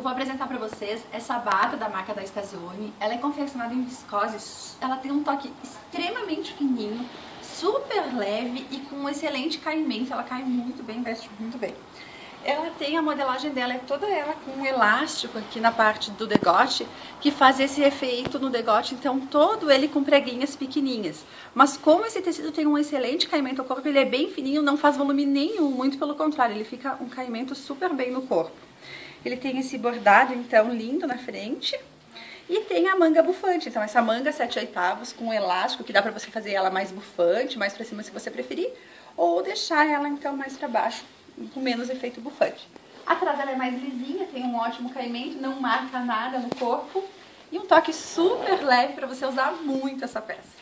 Eu vou apresentar para vocês essa bata da marca da Stasione. Ela é confeccionada em viscose, ela tem um toque extremamente fininho, super leve e com um excelente caimento. Ela cai muito bem, veste muito bem. Ela tem a modelagem dela, é toda ela com um elástico aqui na parte do degote, que faz esse efeito no degote, então todo ele com preguinhas pequenininhas. Mas como esse tecido tem um excelente caimento ao corpo, ele é bem fininho, não faz volume nenhum, muito pelo contrário, ele fica um caimento super bem no corpo. Ele tem esse bordado, então, lindo na frente. E tem a manga bufante, então essa manga 7 oitavos com elástico, que dá pra você fazer ela mais bufante, mais pra cima se você preferir, ou deixar ela então mais pra baixo, com menos efeito bufante. Atrás ela é mais lisinha, tem um ótimo caimento, não marca nada no corpo e um toque super leve para você usar muito essa peça.